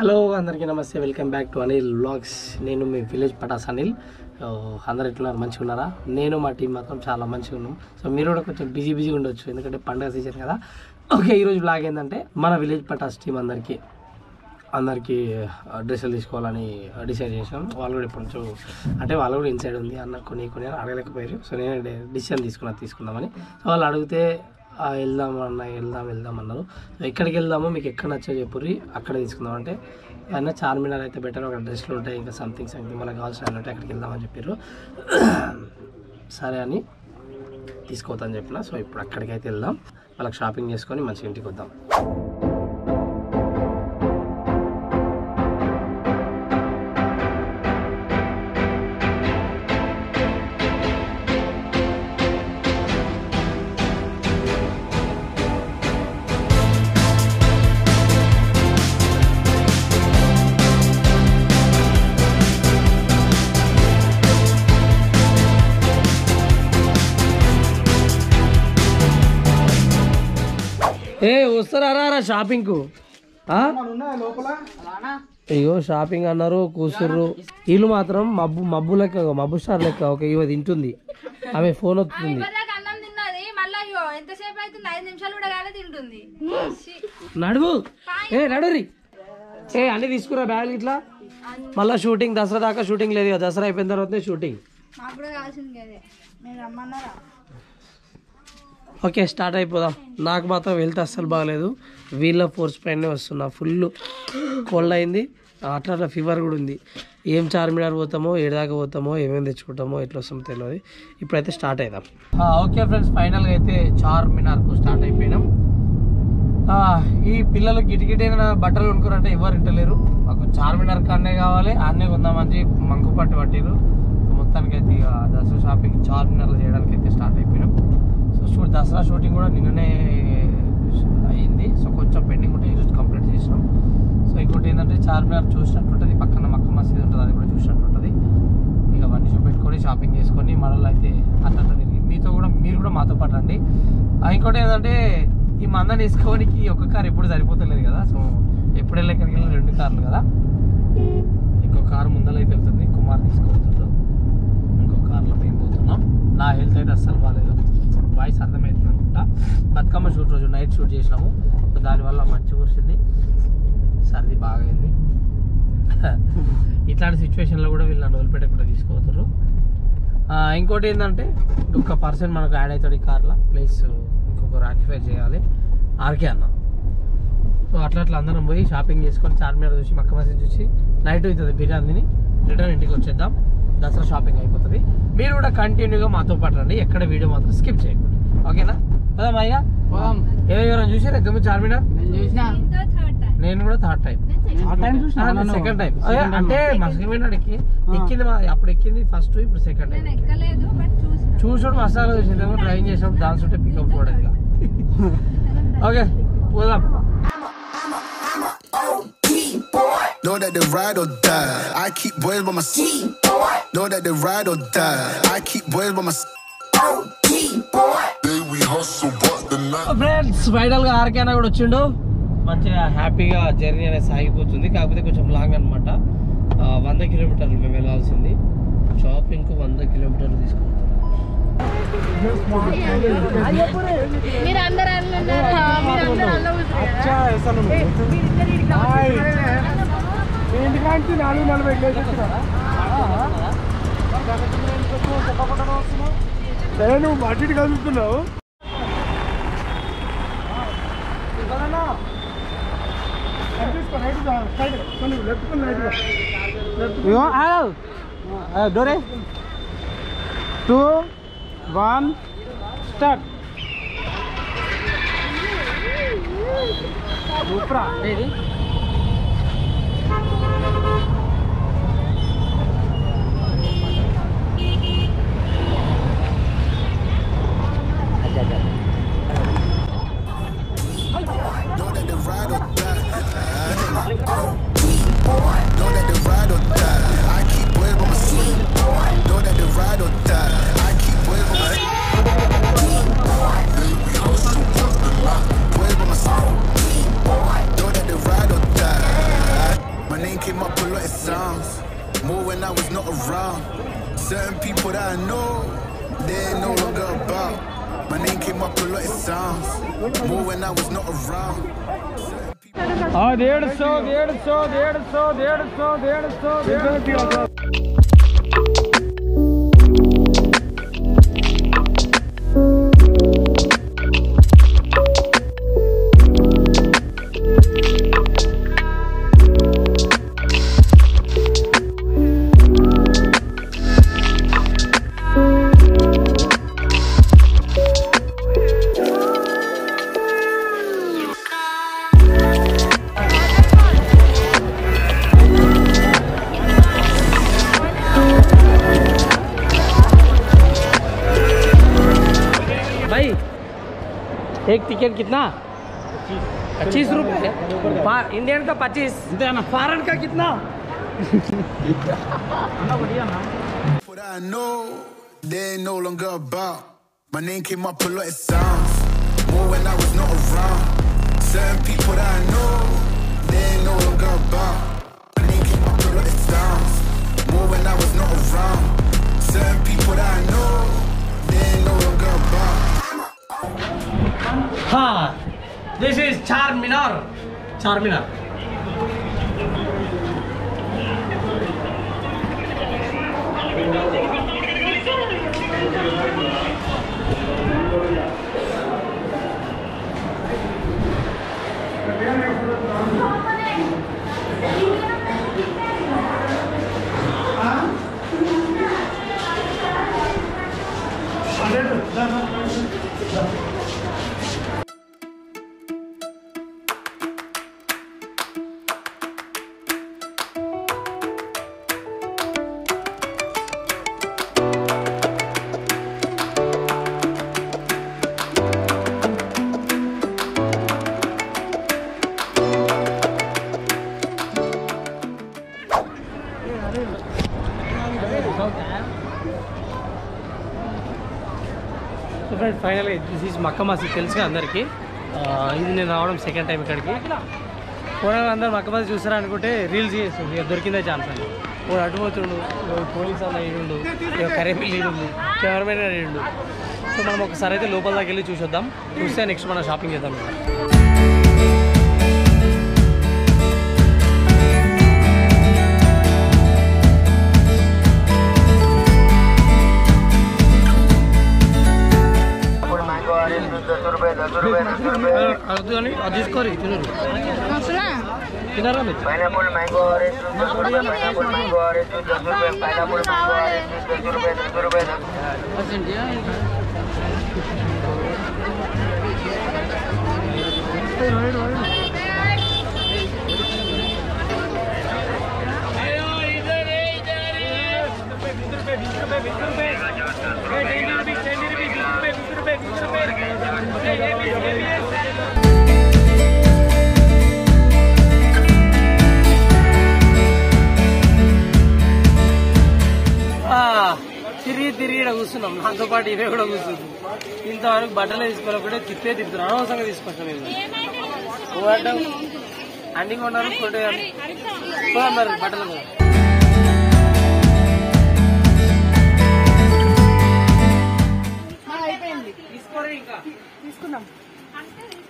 Hello అందరికీ నమస్తే. Welcome back to Anil vlogs నేను మీ విలేజ్ పటాస్ అనిల్ అందరు ఎట్లున్నారు? మంచిగా ఉన్నారా? నేను మా టీం మాత్రం చాలా మంచిగా ఉన్నాం. సో మీరు కూడా కొంచెం బిజీ బిజీగా ఉండొచ్చు. ఎందుకంటే పండుగ సీజన్ కదా. ఓకే ఈరోజు బ్లాగ్ ఏంటంటే మన విలేజ్ పటాస్ టీం అందరికీ అందరికీ డ్రెస్సులు తీసుకోవాలని డిసైడ్ చేసాం వాళ్ళు కూడా ఇప్పుడు కొంచెం అంటే వాళ్ళు కూడా ఇన్సైడ్ ఉంది అన్న కొన్ని కొన్ని అడగలేకపోయారు. సో నేను డిసిషన్ తీసుకున్నా తీసుకుందామని. సో వాళ్ళు అడిగితే వెళ్దాం అన్న వెళ్దాం వెళ్దాం అన్నారు. ఎక్కడికి వెళ్దామో? మీకు ఎక్కడ నచ్చో చెప్పుర్రి అక్కడ తీసుకుందాం. అంటే అయినా చార్మినార్ అయితే బెటర్ ఒక డ్రెస్లు ఉంటాయి ఇంకా సంథింగ్ సంథింగ్ మనకు కావాల్సిన అంటే అక్కడికి వెళ్దామని చెప్పారు సరే అని తీసుకోవద్దని చెప్పిన. సో ఇప్పుడు అక్కడికైతే వెళ్దాం. వాళ్ళకి షాపింగ్ చేసుకొని మంచిగా ఇంటికి వద్దాం. షాపింగ్కు? అయ్యో షాపింగ్ అన్నారు కూసుర్రు. వీళ్ళు మాత్రం మబ్బు మబ్బు లెక్క మబ్బు స్టార్ లెక్క. ఒక ఇవ తింటుంది. ఆమె ఫోన్ వస్తుంది. నడువు. ఏ నడురి ఏ అన్ని తీసుకురా బ్యాగులు ఇట్లా. మళ్ళీ షూటింగ్ దసరా దాకా షూటింగ్ లేదు కదా. దసరా అయిపోయిన తర్వాతనే షూటింగ్ మాకు కూడా కావాల్సింది అదే మీరు రమ్మన్నారా ఓకే స్టార్ట్ అయిపోదాం. నాకు మాత్రం వెళ్తే అస్సలు బాగలేదు. వీళ్ళ ఫోర్స్ పైనే వస్తున్నా. ఫుల్ కోల్డ్ అయింది. అట్లా అట్లా ఫీవర్ కూడా ఉంది. ఏం చార్మినార్ పోతామో ఏడాక పోతామో ఏమేమి తెచ్చుకుంటామో ఎట్లా వస్తామో తెలియదు. ఇప్పుడైతే స్టార్ట్ అవుదాం ఓకే ఫ్రెండ్స్ ఫైనల్గా అయితే చార్మినార్కు స్టార్ట్ అయిపోయినాం. ఈ పిల్లలు కిటికిటైన బట్టలు కొనుక్కోరంటే ఎవరు ఇంటలేరు మాకు చార్మినార్ కాన్నే కావాలి అన్నీ కొందామని మంకు పట్టు పట్టిరు మొత్తానికి అయితే ఇక దసరా షాపింగ్ చార్మినార్లో చేయడానికి అయితే స్టార్ట్ దసరా షూటింగ్ కూడా నిన్ననే అయ్యింది సో కొంచెం పెండింగ్ ఉంటే ఈరోజు కంప్లీట్ చేసినాం. సో ఇంకోటి ఏంటంటే చార్మినార్ చూసినట్టుంటుంది. పక్కన మక్క మసీద్ ఉంటుంది అది కూడా చూసినట్టుంటుంది. ఇక అవన్నీ చూపెట్టుకొని షాపింగ్ చేసుకొని మనలో అయితే అట్లా మీతో కూడా మీరు కూడా మాతో పాటు రండి. ఇంకోటి ఏంటంటే ఈ మందని వేసుకోవడానికి ఒక కార్ ఎప్పుడు సరిపోతలేదు కదా. సో ఎప్పుడు వెళ్ళి ఎక్కడికి వెళ్ళిన రెండు కార్లు కదా. ఇంకో కారు ముందలైతే వెళ్తుంది. కుమార్ తీసుకుపోతుంది ఇంకో కార్లో మేము పోతున్నాం. నా హెల్త్ అయితే అస్సలు బాగాలేదు బతుకమ్మ షూట్ రోజు నైట్ షూట్ చేసినాము. సో దానివల్ల మంచి కురిసింది. సర్ది బాగా అయింది ఇట్లాంటి సిచ్యువేషన్లో కూడా వీళ్ళు నన్ను వదిలిపెట్టకుండా తీసుకోవతారు ఇంకోటి ఏంటంటే ఇంకొక పర్సన్ మనకు యాడ్ అవుతాడు ఈ కార్లో. ప్లస్ ఇంకొకరు ఆక్యుపై చేయాలి. ఆర్కే అన్న. సో అట్లా అట్లా అందరం పోయి షాపింగ్ చేసుకొని చార్మినార్ చూసి మక్క మసీద్ చూసి నైట్ అవుతుంది బిర్యానీని. రిటర్న్ ఇంటికి వచ్చేద్దాం. దసరా షాపింగ్ అయిపోతుంది. మీరు కూడా కంటిన్యూగా మాతో పాటు రండి. ఎక్కడ వీడియో మాత్రం స్కిప్ చేయకండి. ఓకేనా పోదాం అయ్యా? ఎవరైనా చూసారా? ఇంతకుముందు చార్మినార్? Third time. నేను కూడా థర్డ్ టైం. సెకండ్ టైం అంటే మా సెకండ్ ఎక్కి ఎక్కింది మా అప్పుడు ఎక్కింది ఫస్ట్ ఇప్పుడు సెకండ్ టైం. నేను ఎక్కలేదు బట్ చూసిన. చూసాడు మసాలా చూసింది డ్రైవింగ్ చేసినప్పుడు డాన్స్ ఉంటే పికప్ కూడా ఓకే పోదాం. Know that they ride or die. I keep boys by my side. Know that they ride or die. I keep boys by my side. Day we friends ఫైనల్గా ఆర్కేనా కూడా వచ్చిండు. మంచిగా హ్యాపీగా జర్నీ అనేది సాగిపోతుంది. కాకపోతే కొంచెం లాంగ్ అనమాట వంద కిలోమీటర్లు మేము వెళ్ళాల్సింది. షాపింగ్కు వంద కిలోమీటర్లు తీసుకుంటాం అన్నారు మీరు అందరు అల్ల నువ్వు అటు ఇటు కదులుతున్నావు డోరే టూ వన్ స్టార్ట్ సూపరా Know that come up a sounds. More when I was not around. Ah, there it is, so, there it is, so, there it is, so, there it is, so, there it is, so, there it is. एक ticket कितना पच्चीस रुपये फा- Indian का पच्चीस फॉरन का कितना People that I know, they ain't no longer about. My name came up a lot, it sounds. More when I was not around. Certain people that I know, they ain't no longer about. My name came up a lot, it sounds. More when I was not around. Certain people that I know, हाँ this is Charminar Charminar friends ఫైనల్గా this is Mecca Masjid తెలుసుగా అందరికీ. ఇది నేను రావడం second time ఇక్కడికి. పోరాలు అందరూ మక్క మసీద్ చూస్తారా అనుకుంటే రీల్స్ చేస్తుంది ఇక దొరికిందే ఛాన్స్ అండి. ఇప్పుడు అటు పోతుండు ఓ పోలీస్ అన్న ఈడు కరేపల్లి ఈడుండు కెమెరామెన్ ఈడు సో మనం ఒకసారి అయితే లోపల దాకా వెళ్ళి చూసొద్దాం. చూస్తే నెక్స్ట్ మనం షాపింగ్ చేద్దాం. पाइनापल मैंगो ऑरेंज दस रुपये पाइनापल मैंगो ऑरेंज दस रुपये पाइनापल मैंगो ऑरेंज दस रुपये दस रुपये दस बीस रुपए बीस रुपए बीस रुपए తిరిగి తిరిగి ఇక్కడ కూర్చున్నాం. నాతో పాటు ఇవే కూడా కూర్చుంది. ఇంతవరకు బట్టలు తీసుకోలేకపోతే తిప్పే తిప్పుతున్నాం. అనవసరంగా తీసుకొస్తాం అండింగ్ ఉన్నారు ఫోటో మరి బట్టలు కూడా. తీసుకోరే ఇంకా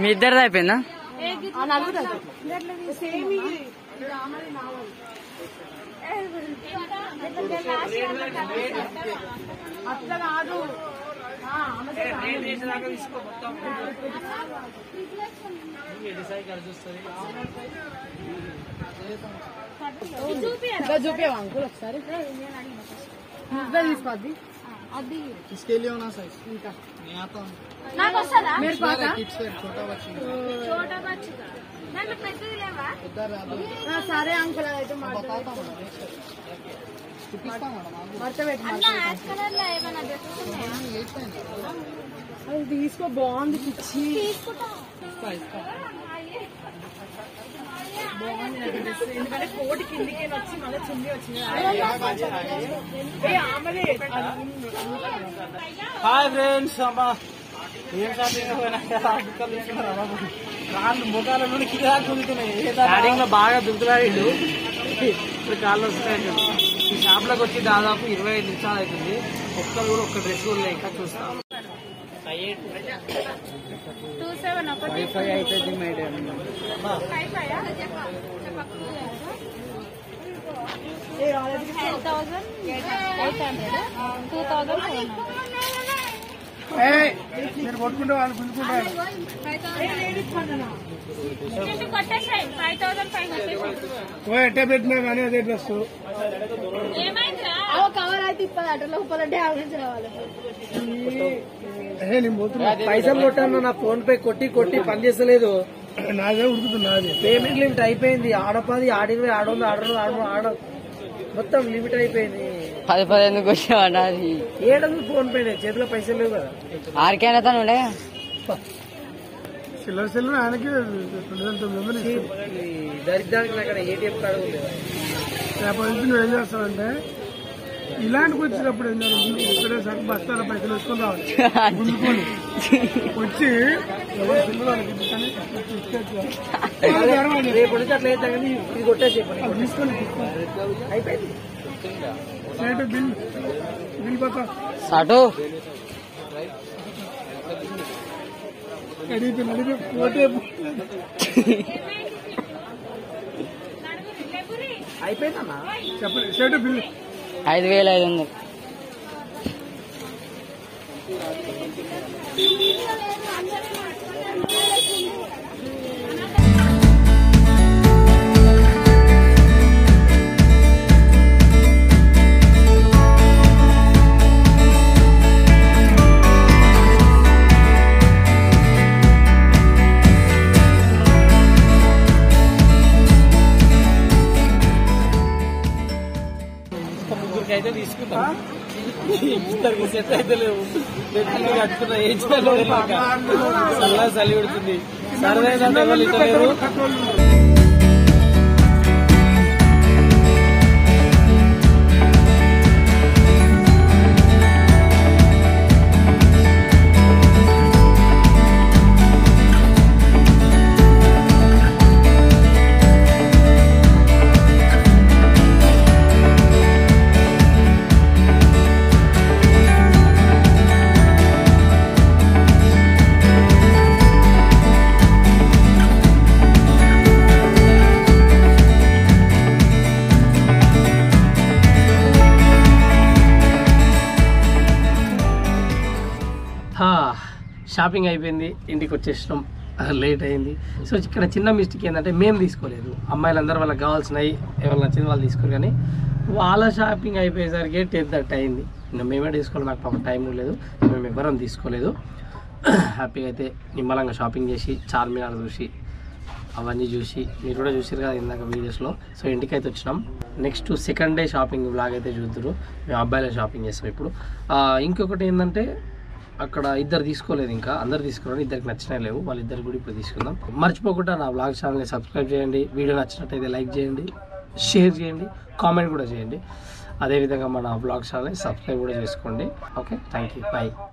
మీ ఇద్దరిది అయిపోయిందా? అట్లా కాదు రేట్ చేసేదాకా తీసుకో మొత్తం ఈ డిసైడ్ కలిసి వస్తుంది చూపించావా అంకుల్ ఒకసారి. నువ్వే తీసుకోద్ది. అది इसके लिए होना साइज नहीं आता हूँ నాకు వస్తుందా మీరు किड्स वेयर छोटा बच्चे చోటా బచ్చిగా దాంట్లో పెద్దది లేవా इधर आ दो ఆ, సరే అంకుల్ అయితే बताता हूँ मैडम చూపిస్తా మేడం అది తీసుకో బాగుంది పిచ్చి బాగుంది నాకు డ్రెస్. ఎందుకంటే కోటి కిందికి వచ్చి మళ్ళీ చుండి హాయ్ ఫ్రెండ్స్ అమ్మా ఏం షాపింగ్ ముఖాల నుండి కింద దాకా లో బాగా దుంకులాడిండు ఇప్పుడు కాళ్ళు వస్తున్నాయి ఈ షాప్లోకి వచ్చి దాదాపు ఇరవై ఐదు నిమిషాలు అవుతుంది. ఒక్కరు కూడా ఒక్క డ్రెస్ కూడా లేక చూస్తాం. టూ సెవెన్ ఒకటి ten thousand eight hundred two thousand seven మీరు కొట్టుకుంటే వాళ్ళు గుంజుకుంటారు కొట్టేసాయి. ఫైవ్ థౌసండ్ ఫైవ్ ఓ ఎట్టే పెట్టినా కానీ అదే డ్రెస్ ఏమైందిరా కవర్ అయితే ఇప్పది అటు లోపల డ్యామేజ్ రావాలి. ఏ నేను పోతున్నా. పైసలు కొట్టాను నా ఫోన్ పే కొట్టి కొట్టి పని చేస్తలేదు. నాదే ఉడుకుతున్నా అది పేమెంట్ లిమిట్ అయిపోయింది. ఆడపది ఆడినవి ఆడొంది ఆడరు ఆడ ఆడ మొత్తం లిమిట్ అయిపోయింది. పది పది ఎందుకు వచ్చావన్నా ఏడంది ఫోన్ పే చేతిలో పైసలు లేవు కదా. ఆరికైనా తను ఉండే? సిల్లర్ సిల్లర్ ఆయనకి రెండు వేల తొమ్మిది వందలు ఇస్తాను ఈ దరిద్రానికి నాకు అక్కడ ఏటీఎం కార్డు లేదు రేపటి నుంచి నువ్వు ఏం చేస్తావంటే ఇలాంటికి వచ్చినప్పుడు ఇక్కడే సరి బస్తాల పైసలు వేసుకొని రావాలి. గుంజుకొని వచ్చి ఎవరు అది తీసుకొని బిల్ బిల్ పక్క. సాటు. అడిగితే నడిపి పోతే అయిపోయిందన్నా చెప్పండి. సైట్ బిల్ ఐదు వేల ఐదు వందలు. అయితే ఇద్దరికి సెట్ అయితే లేవు. నెత్తికి ఏం చలి పెడుతుంది సరదైన ఎవరు షాపింగ్ అయిపోయింది ఇంటికి వచ్చేసినాం లేట్ అయింది. సో ఇక్కడ చిన్న మిస్టేక్ ఏంటంటే మేము తీసుకోలేదు. అమ్మాయిలందరూ వాళ్ళకి కావాల్సినవి ఎవరు నచ్చింది వాళ్ళు తీసుకోరు కానీ వాళ్ళ షాపింగ్ అయిపోయేసరికి టెన్ థర్టీ అయింది. ఇంకా మేమే తీసుకోవాలి మాకు పాపం టైం లేదు మేము ఎవరం తీసుకోలేదు. హ్యాపీగా అయితే నిమ్మలంగా షాపింగ్ చేసి చార్మినార్ చూసి అవన్నీ చూసి మీరు కూడా చూసారు కదా ఇందాక వీడియోస్లో. సో ఇంటికి అయితే వచ్చినాం. Next second day shopping blog అయితే చూద్దరు. మేము అబ్బాయిలే షాపింగ్ చేస్తాం ఇప్పుడు. ఇంకొకటి ఏంటంటే అక్కడ ఇద్దరు తీసుకోలేదు ఇంకా. అందరు తీసుకున్నారు ఇద్దరికి నచ్చినాయి లేవు. వాళ్ళిద్దరు కూడా ఇప్పుడు తీసుకుందాం. మర్చిపోకుండా నా బ్లాగ్ ఛానల్ని సబ్స్క్రైబ్ చేయండి. వీడియో నచ్చినట్టయితే లైక్ చేయండి షేర్ చేయండి కామెంట్ కూడా చేయండి. అదేవిధంగా మన బ్లాగ్ ఛానల్ని సబ్స్క్రైబ్ కూడా చేసుకోండి. Okay thank you bye